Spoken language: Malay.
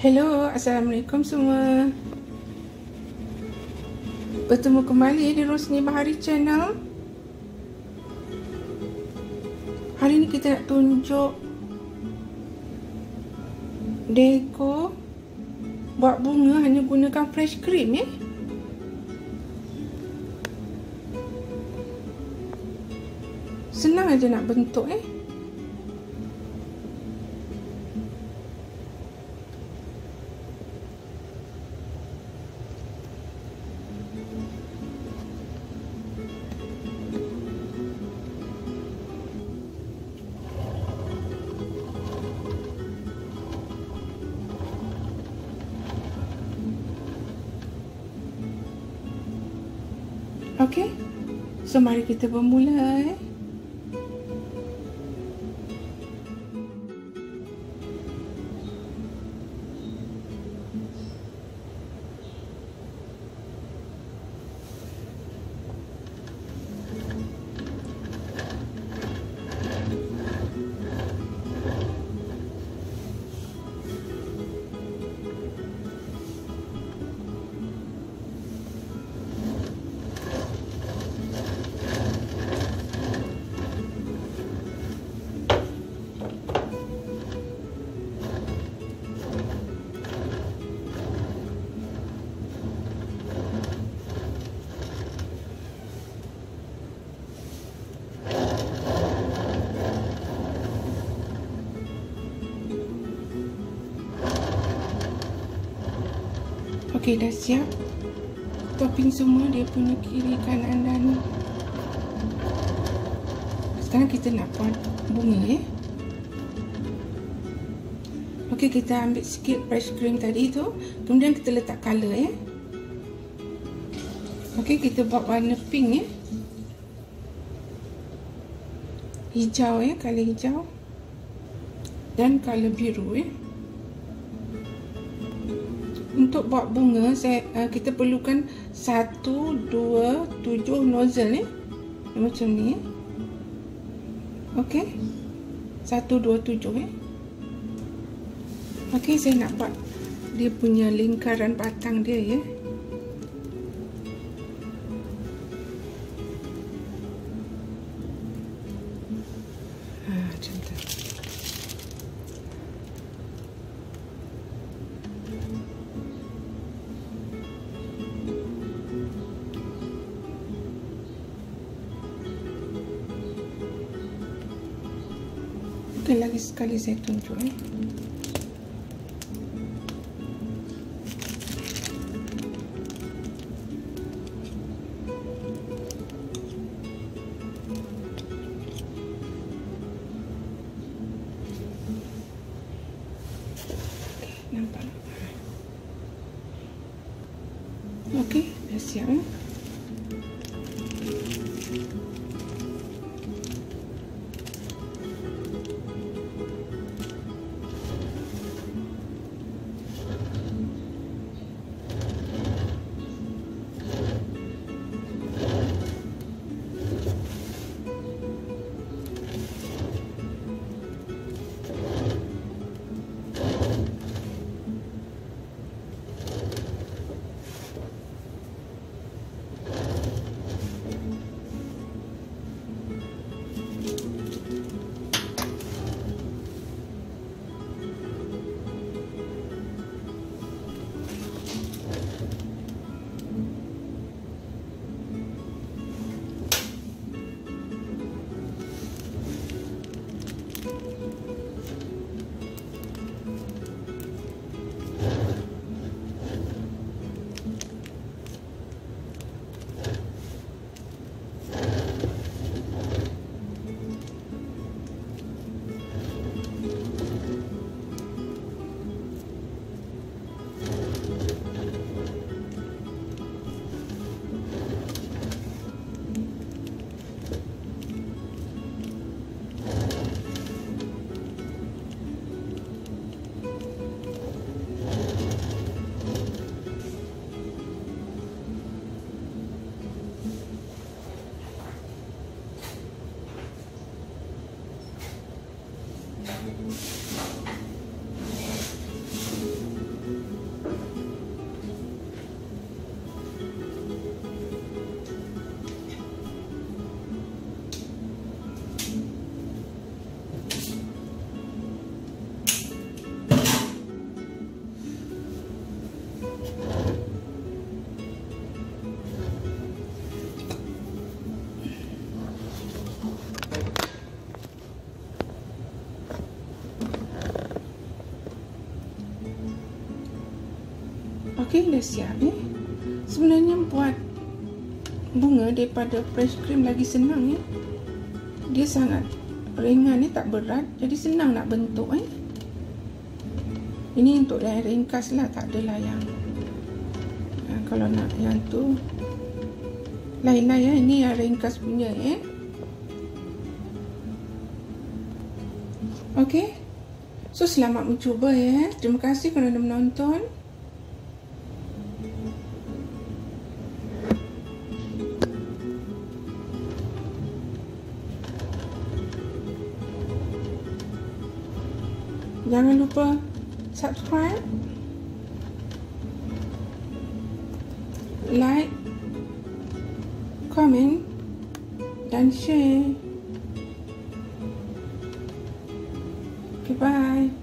Hello, Assalamualaikum semua. Bertemu kembali di Rosni Bahari Channel. Hari ni kita nak tunjuk Deco Buat bunga hanya gunakan fresh cream ya Senang aja nak bentuk eh Okey. So mari kita bermula eh. Okey, dah siap. Topping semua dia punya kiri kanan dan sekarang kita nak buat bunga eh. Okey, kita ambil sikit fresh cream tadi tu, kemudian kita letak color eh. Okey, kita buat warna pink eh. Hijau eh, color hijau. Dan color biru eh untuk buat bunga saya uh, kita perlukan 1 2 7 nozzle ni. Macam ni okey. 1 2 7 eh. Okey saya nak buat dia punya lingkaran batang dia ya Mungkin lagi sekali saya tunjuk eh. Nampak. Okey, dah siap eh. Okey, dah siap eh. Sebenarnya buat bunga daripada fresh cream lagi senang ya. Dia sangat ringan ni tak berat jadi senang nak bentuk eh. Ini untuk yang ringkas lah tak adalah yang ya, kalau nak yang tu lain lah ya ini yang ringkas punya eh. Okey. So selamat mencuba ya. Terima kasih kerana menonton. Jangan lupa subscribe, like, comment dan share. Goodbye.